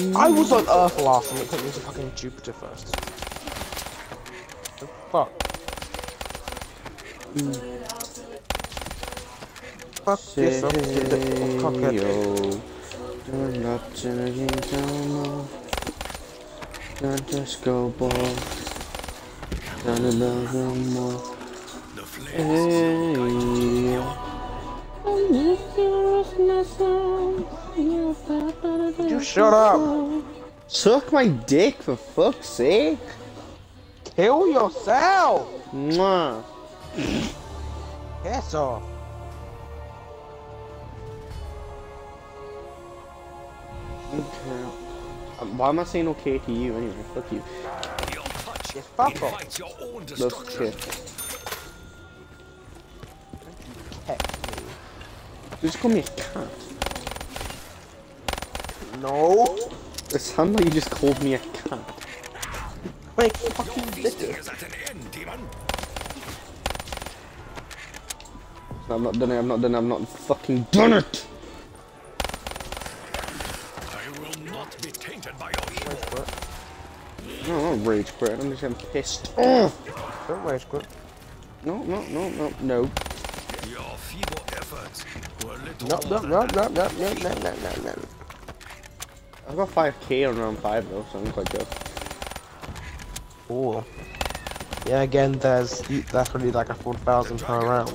I was on Earth last and it took me to fucking Jupiter first. The fuck? Mm. Fuck this up, you cockhead. Turn up to the down Not just go ball. Down the bottom more. Hey. Would you shut up? Suck my dick for fuck's sake. Kill yourself! Mwah. Piss off. Okay. Um, why am I saying okay to you anyway? Fuck you. Your touch Yeah, fuck off. invites your Let's kiss. Just call me a cat. No. It sounded like you just called me a cat. Wait, fucking Feasting dick. is at an end, demon. No, I've not done it, I've not done it, I've not fucking done it! I will not be tainted by your evil. No, I'm not rage quit, I'm just getting pissed off! Don't rage quit. No, no, no, no, no. Your feeble efforts were little No, no, more no, than no, no, no, no, no, no, no. I've got 5k on round 5 though, so I'm quite good. Cool. Yeah, again, there's that's really like a four thousand per round.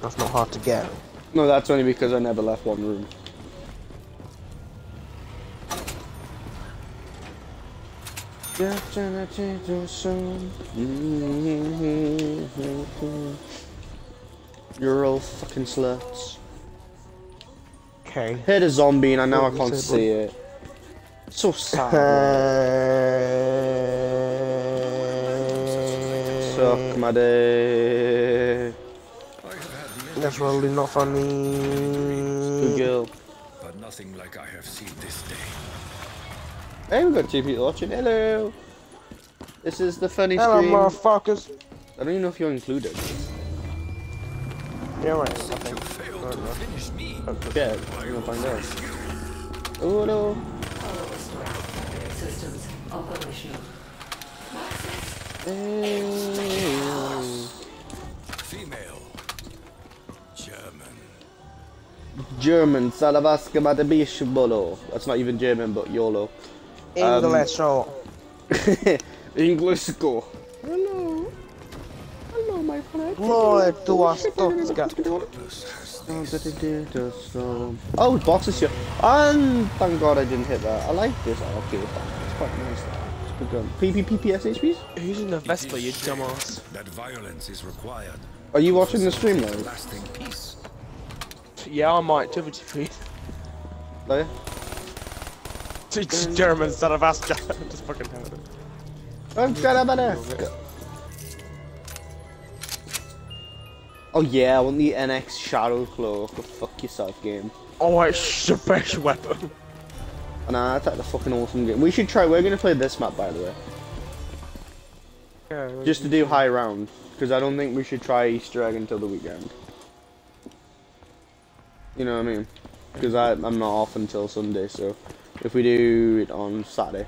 That's not hard to get. No, that's only because I never left one room. You're all fucking sluts. Okay. Hit a zombie and I know I can't you said, see it. So sad. Eh. Suck my dick. I have had many, That's really not funny. Good funny. girl. but nothing like I have seen this day. Hey, we've got two people watching. Hello. This is the funny Hello, stream. motherfuckers. I don't even know if you're included. Yeah, right. I You think. failed to finish me. Yeah, we're gonna find out. Oh no. Systems operational. Female. German. German, Salavaska Madabishbolo. That's not even German, but YOLO. English, um, oh. English go. Hello. Hello, my friend. Lord, du hast Stuttgart. Oh, boxes here. And thank God I didn't hit that. I like this oh, arcade. It's quite nice. It's a good gun. PPPPSHPs? Who's in the Vespa, you dumbass? That violence is required. Are you watching the stream live? Lasting peace. Yeah, I might. Do it for you. Oh, yeah? It's German son of Aska. Just fucking tell it. I'm gonna banana. Oh yeah, I want the NX Shadow Claw. Go fuck yourself, game. Oh, it's the best weapon. Nah, that's like the fucking awesome game. We should try. We're gonna play this map, by the way, Yeah, just to do high round, because I don't think we should try Easter egg until the weekend. You know what I mean? Because I'm not off until Sunday, so if we do it on Saturday.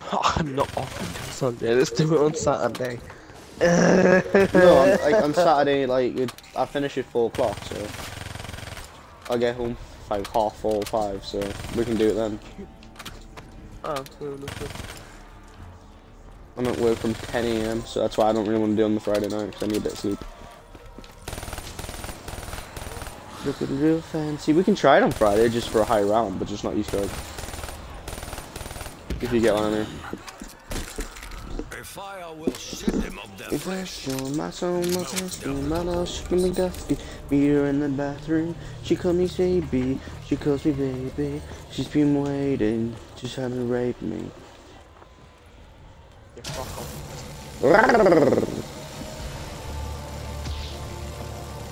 I'm not off until Sunday. Let's do it on Saturday. No, on, like, on Saturday, like I finish at four o'clock, so I'll get home like half four or five, so we can do it then. Oh, cool, that's good. I'm at work from 10 a.m., so that's why I don't really want to do it on the Friday night, because I need a bit of sleep. Looking real fancy. We can try it on Friday just for a high round, but just not Easter egg. If you get what I mean. Fire will shed them of their flesh. My soul, my pastor, my love, she can be dusty. Meet her in the bathroom, she calls me baby, she calls me baby. She's been waiting, just trying to rape me. Yeah, fuck off.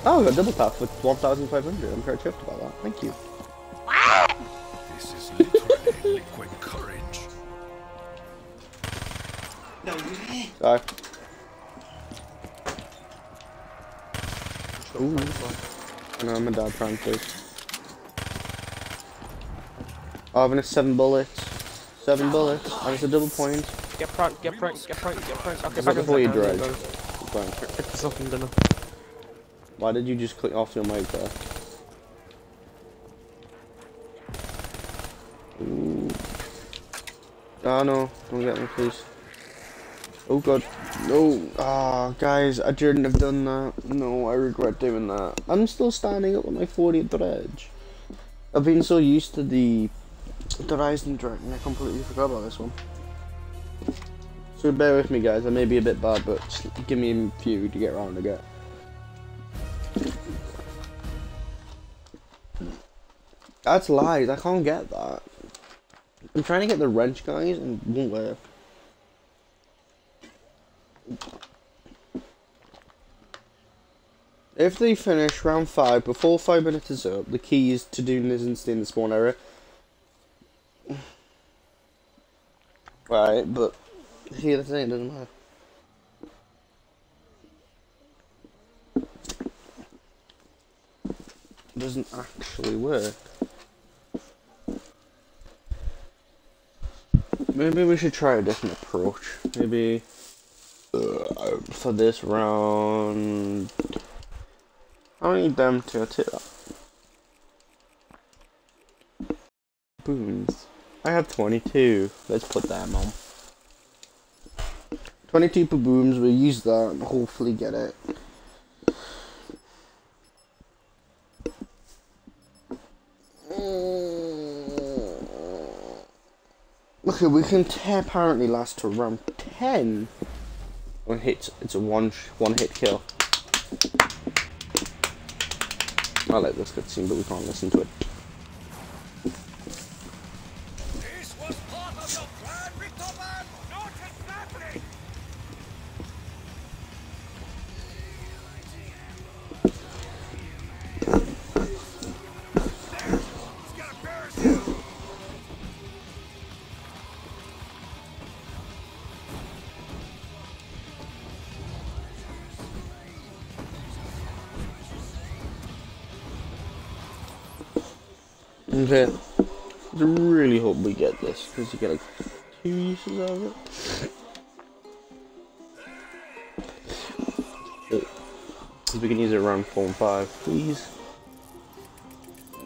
Oh, I got double tap for 1,500. I'm very chuffed about that. Thank you. This is literally liquid courage. No. Sorry. Ooh. I know I'm a dad prank face. Oh, having a seven bullets. Seven bullets. And it's a double point. Get front, get front, get front, get front. Okay, back before you drive? Get this up dinner. Why did you just click off your mic there? Ooh. Ah no, don't get me please. Oh god. No. Ah, guys, I shouldn't have done that. No, I regret doing that. I'm still standing up on my 40th dredge. I've been so used to the the Rising Dragon, I completely forgot about this one. So bear with me guys, I may be a bit bad, but give me a few to get around again. That's lies. I can't get that. I'm trying to get the wrench guys and it won't work. If they finish round five before five minutes is up, the key is to do this and stay in the spawn area. Right, but see the thing, doesn't matter. Doesn't actually work. Maybe we should try a different approach. Maybe uh, for this round, I need them to that. Boons. I have 22. Let's put that on. 22 booms. We'll use that and hopefully get it. Okay, we can apparently last to round 10. One hit, it's a one one hit kill. I like this cutscene, but we can't listen to it. Okay. I really hope we get this, because you get like two uses out of it. We can use it around 4 and 5, please.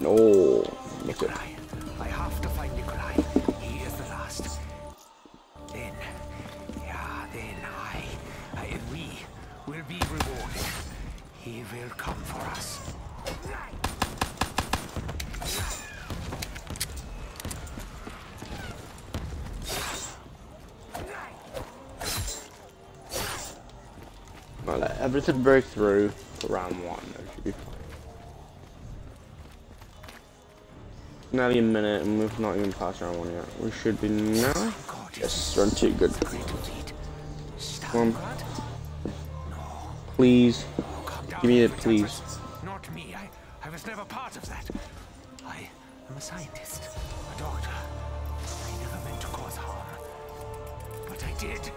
No. make it Nikolai, Everything break through round 1, that should be fine. Nearly a minute and we've not even passed round 1 yet. We should be now. Yes, run 2, good. One. Stalingrad? Please. Give me it, please. Not me. I, I was never part of that. I am a scientist, a doctor. I never meant to cause harm. But I did.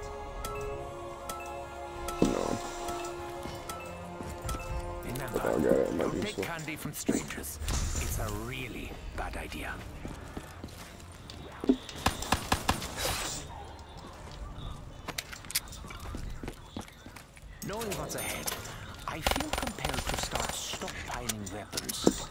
Remember, I'll it, it might don't take candy from strangers. It's a really bad idea. Knowing what's ahead, I feel compelled to start stockpiling weapons.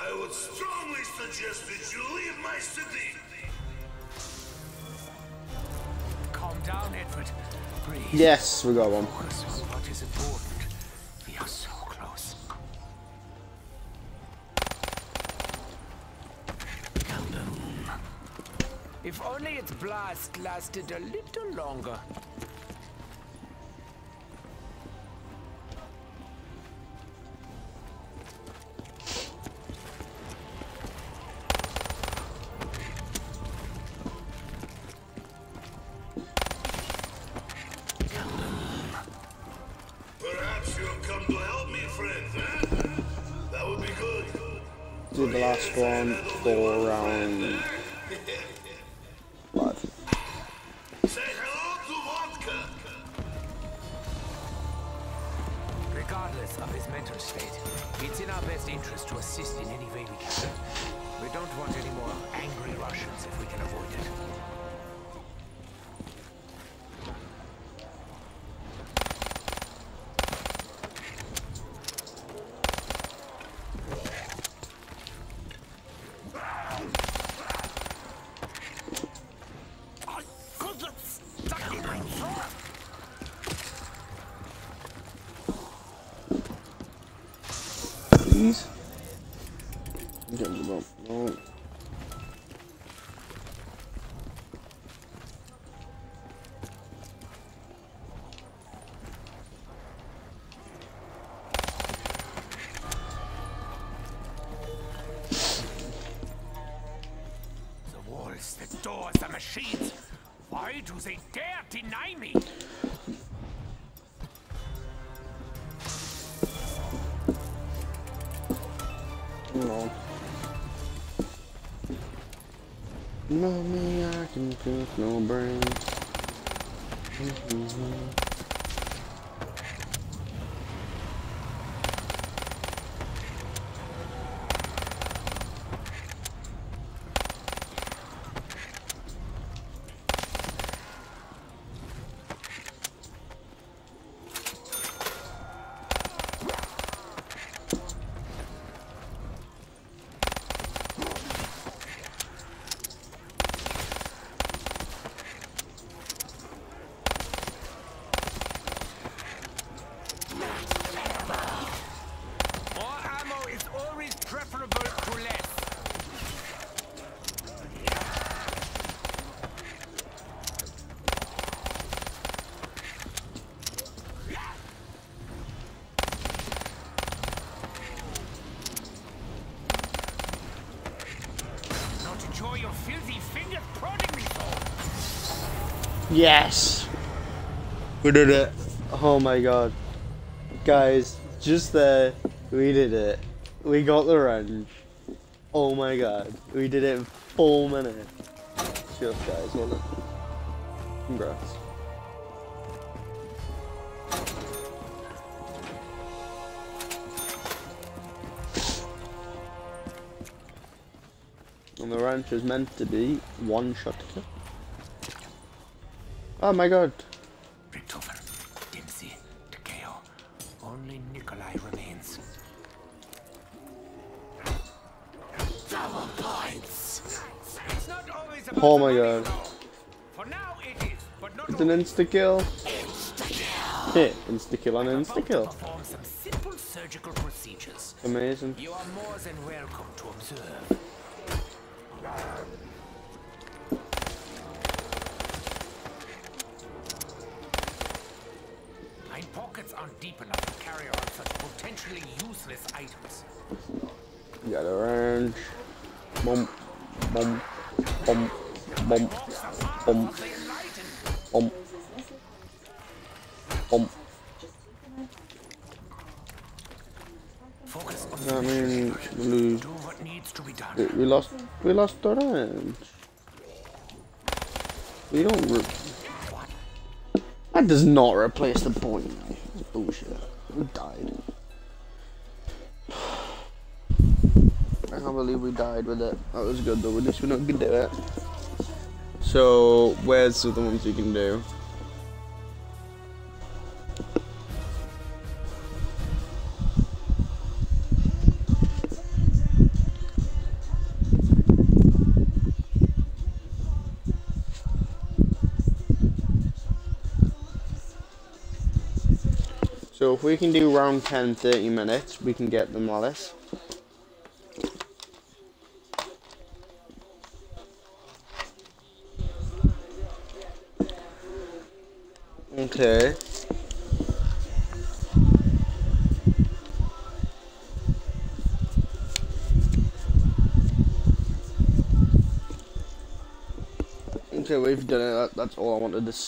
I would strongly suggest that you leave my city. Calm down, Edward. Breathe. Yes, we got one. On what is important. We are so close. Kaboom. If only its blast lasted a little longer. One for round five. To vodka. Regardless of his mental state, it's in our best interest to assist in any way we can. We don't want any more angry Russians if we can avoid it. The walls, the doors, the machines. Why do they dare deny me? Mommy, I can cook no brains. More ammo is always preferable to less. Not enjoy your filthy fingers prodding me so. Yes! We did it. Oh my god. Guys, just there, we did it. We got the wrench. Oh my god. We did it in four minutes. Just guys, well done. Congrats. And the wrench is meant to be one shot. Oh my god. Richtofen, Takeo. Only Nikolai remains. Double points. It's not always about Oh my God. For now it is, but not It's an insta kill. Hit insta kill on insta kill. Some simple surgical procedures. Amazing. You are more than welcome to observe. Deep enough to carry such potentially useless items. Got a Um. of the enlightened. bump, bump. Focus on I the mean, we. Do what needs to be done. We lost. We lost the wrench. We don't. That does not replace the point. It's bullshit. We died. I can't believe we died with it. That was good though. At least we know we can do it. So where's the ones you can do? So if we can do round 10, 30 minutes, we can get the malice. Okay. Okay, we've done it. That's all I wanted to say.